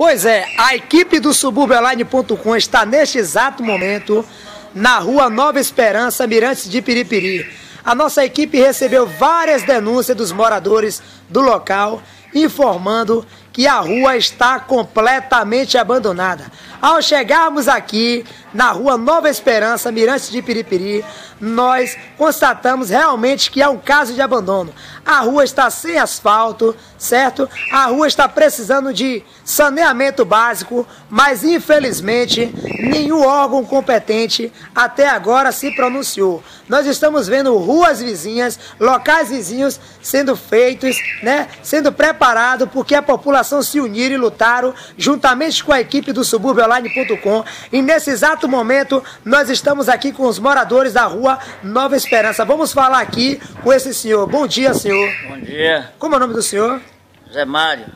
Pois é, a equipe do suburbaline.com está neste exato momento na rua Nova Esperança, Mirantes de Piripiri. A nossa equipe recebeu várias denúncias dos moradores do local informando que a rua está completamente abandonada. Ao chegarmos aqui na rua Nova Esperança, Mirantes de Piripiri, nós constatamos realmente que é um caso de abandono. A rua está sem asfalto, certo? A rua está precisando de saneamento básico, mas infelizmente nenhum órgão competente até agora se pronunciou. Nós estamos vendo ruas vizinhas, locais vizinhos sendo feitos, né? Sendo preparados porque a população se uniram e lutaram juntamente com a equipe do subúrbioonline.com. E nesse exato momento nós estamos aqui com os moradores da rua Nova Esperança. Vamos falar aqui com esse senhor. Bom dia, senhor. Bom dia. Como é o nome do senhor? Zé Mário.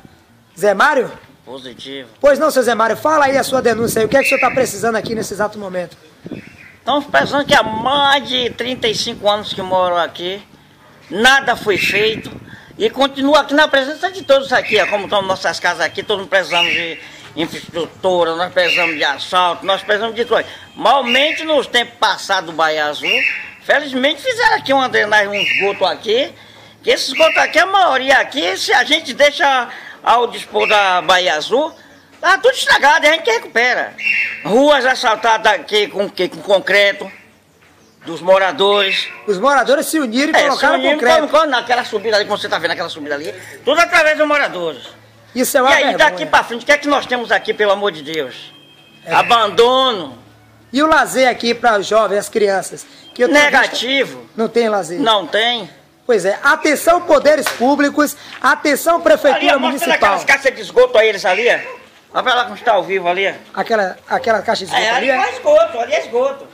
Zé Mário? Positivo. Pois não, seu Zé Mário, fala aí a sua denúncia aí. O que é que o senhor está precisando aqui nesse exato momento? Estamos pensando que há mais de 35 anos que moro aqui, nada foi feito e continua aqui na presença de todos aqui, ó, como estão nossas casas aqui, todos precisamos de infraestrutura, nós precisamos de asfalto, nós precisamos de coisa. Malmente nos tempos passados do Bahia Azul, felizmente fizeram aqui uma drenagem, um esgoto aqui, que esse esgoto aqui, a maioria aqui, se a gente deixa ao dispor da Bahia Azul, tá tudo estragado, a gente recupera. Ruas asfaltadas aqui com, com concreto, dos moradores. Os moradores se uniram e É, colocaram se uniram, concreto. naquela subida ali, como você está vendo aquela subida ali, tudo através dos moradores. Isso é E uma aí, vergonha. daqui pra frente, o que é que nós temos aqui, pelo amor de Deus? É. Abandono, E o lazer aqui para os jovens, as crianças? Que tenho visto- negativo, Não tem lazer? não tem. Pois é, atenção poderes públicos, atenção Ali, prefeitura mostra municipal. aquelas caixas de esgoto a eles ali, ó. Olha pra lá como está ao vivo ali. Aquela, aquela caixa de esgoto É, ali, ali é? é esgoto, ali é esgoto.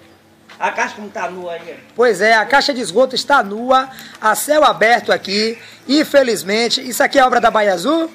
A caixa como tá nua aí. Pois é, a caixa de esgoto está nua, a céu aberto aqui. Infelizmente, isso aqui é obra da Bahia Azul?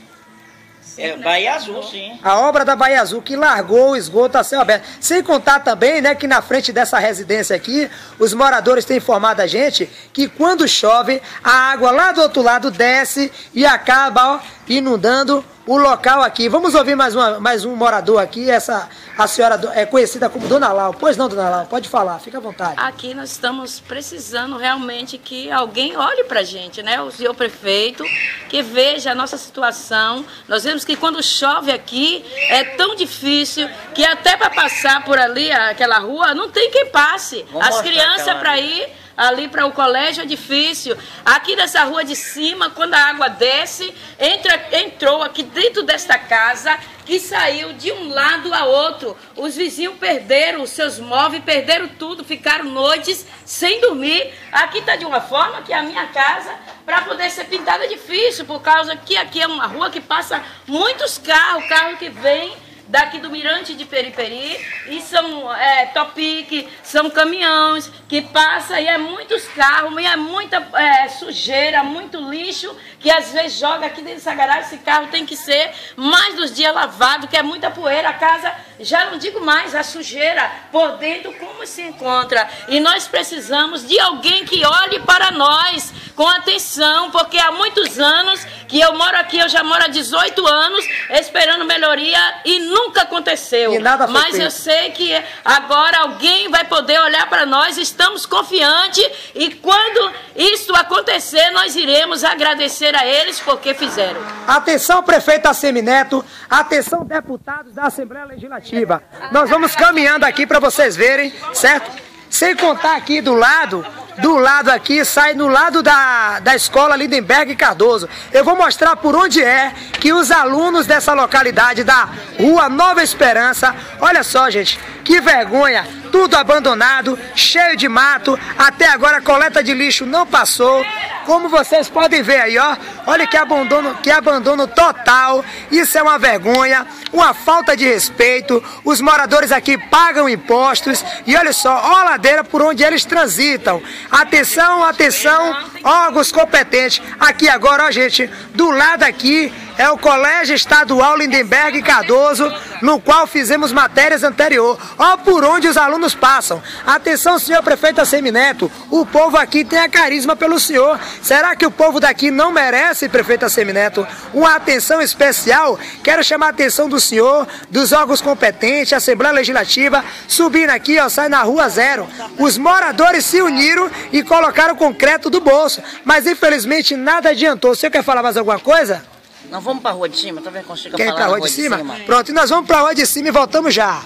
É, Bahia Azul, sim. A obra da Bahia Azul que largou o esgoto a céu aberto. Sem contar também, né, que na frente dessa residência aqui, os moradores têm informado a gente que quando chove, a água lá do outro lado desce e acaba ó, inundando o local aqui. Vamos ouvir mais, uma, mais um morador aqui. Essa a senhora é conhecida como Dona Lau. Pois não, Dona Lau, pode falar, fica à vontade. Aqui nós estamos precisando realmente que alguém olhe para a gente, né? O senhor prefeito, que veja a nossa situação. Nós vemos que quando chove aqui é tão difícil que até para passar por ali, aquela rua, não tem quem passe. Vou As crianças para ir ali para o colégio é difícil. Aqui nessa rua de cima, quando a água desce, entra, entrou aqui dentro desta casa que saiu de um lado a outro. Os vizinhos perderam os seus móveis, perderam tudo, ficaram noites sem dormir. Aqui está de uma forma que a minha casa, para poder ser pintada, é difícil, por causa que aqui é uma rua que passa muitos carros, carro que vem daqui do Mirante de Periperi e são é, topic, são caminhões que passam e é muitos carros, e é muita é, sujeira, muito lixo que às vezes joga aqui dentro dessa garagem. Esse carro tem que ser mais dos dias lavado, que é muita poeira. A casa, já não digo mais, a sujeira por dentro como se encontra. E nós precisamos de alguém que olhe para nós com atenção, porque há muitos anos que eu moro aqui, eu já moro há 18 anos esperando melhoria e nunca aconteceu. E nada foi Mas feito. eu sei que agora alguém vai poder olhar para nós, estamos confiantes e quando isso acontecer, nós iremos agradecer a eles porque fizeram. Atenção, prefeito Assemineto. Atenção, deputados da Assembleia Legislativa. Nós vamos caminhando aqui para vocês verem, certo? Sem contar aqui do lado, do lado aqui, sai no lado da, da escola Lindenberg Cardoso. Eu vou mostrar por onde é que os alunos dessa localidade da Rua Nova Esperança, olha só, gente, que vergonha, tudo abandonado, cheio de mato, até agora a coleta de lixo não passou. Como vocês podem ver aí, ó, olha que abandono, que abandono total. Isso é uma vergonha, uma falta de respeito. Os moradores aqui pagam impostos e olha só, ó a ladeira por onde eles transitam. Atenção, atenção, órgãos competentes. Aqui agora, ó, gente, do lado aqui é o Colégio Estadual Lindenberg Cardoso, no qual fizemos matérias anterior. Ó por onde os alunos passam. Atenção, senhor prefeito Assemineto, o povo aqui tem a carisma pelo senhor. Será que o povo daqui não merece, prefeito Semineto, uma atenção especial? Quero chamar a atenção do senhor, dos órgãos competentes, Assembleia Legislativa, subindo aqui, ó, sai na rua zero. Os moradores se uniram e colocaram concreto do bolso, mas infelizmente nada adiantou. O senhor quer falar mais alguma coisa? Não vamos para a rua de cima, talvez consiga Quer ir falar para a na rua de cima? Pronto, e nós vamos para a rua de cima e voltamos já.